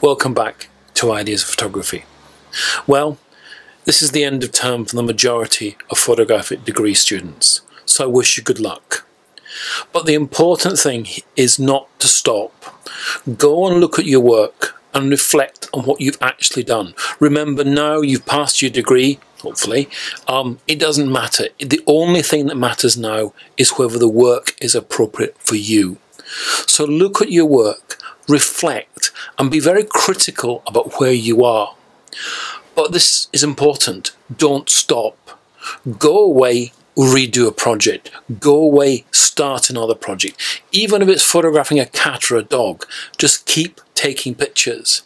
Welcome back to Ideas of Photography. Well, this is the end of term for the majority of photographic degree students, so I wish you good luck. But the important thing is not to stop. Go and look at your work and reflect on what you've actually done. Remember now you've passed your degree, hopefully. Um, it doesn't matter. The only thing that matters now is whether the work is appropriate for you. So look at your work, reflect, and be very critical about where you are. But this is important. Don't stop. Go away, redo a project. Go away, start another project. Even if it's photographing a cat or a dog, just keep taking pictures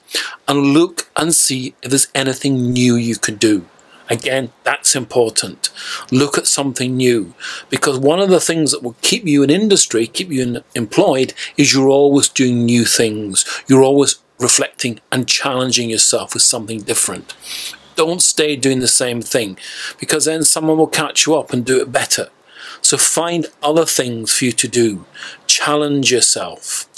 and look and see if there's anything new you could do. Again, that's important. Look at something new because one of the things that will keep you in industry, keep you in, employed, is you're always doing new things. You're always reflecting and challenging yourself with something different. Don't stay doing the same thing because then someone will catch you up and do it better. So find other things for you to do. Challenge yourself.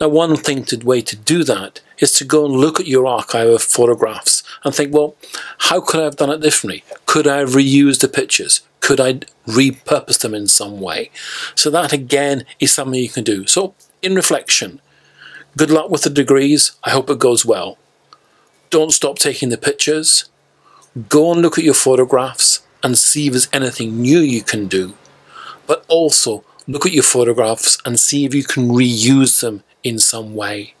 Now, one thing to way to do that is to go and look at your archive of photographs and think, well, how could I have done it differently? Could I have reused the pictures? Could I repurpose them in some way? So that again is something you can do. So in reflection, good luck with the degrees. I hope it goes well. Don't stop taking the pictures. Go and look at your photographs and see if there's anything new you can do. But also look at your photographs and see if you can reuse them in some way.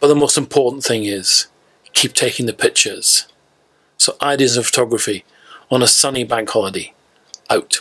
But the most important thing is keep taking the pictures. So ideas of photography on a sunny bank holiday. Out.